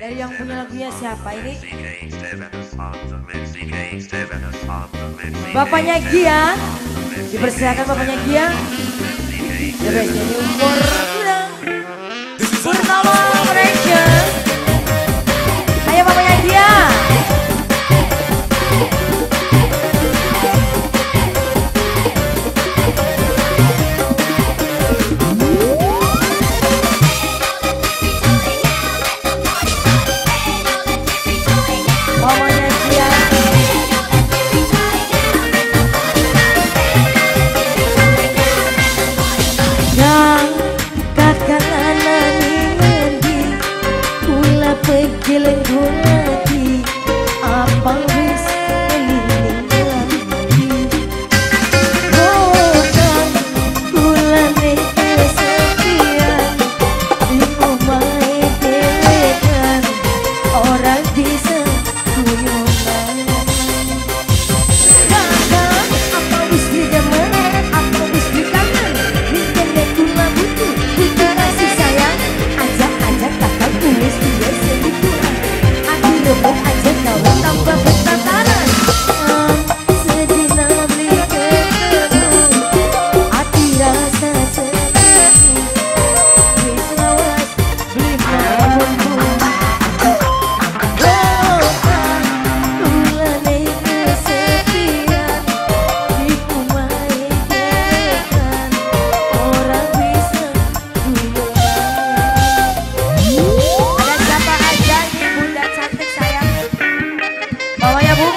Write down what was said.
Dari yang punya lagunya siapa ini? Bapaknya Gia. Dipersilakan bapaknya Gia. Best 妈妈要不